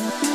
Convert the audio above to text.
Bye.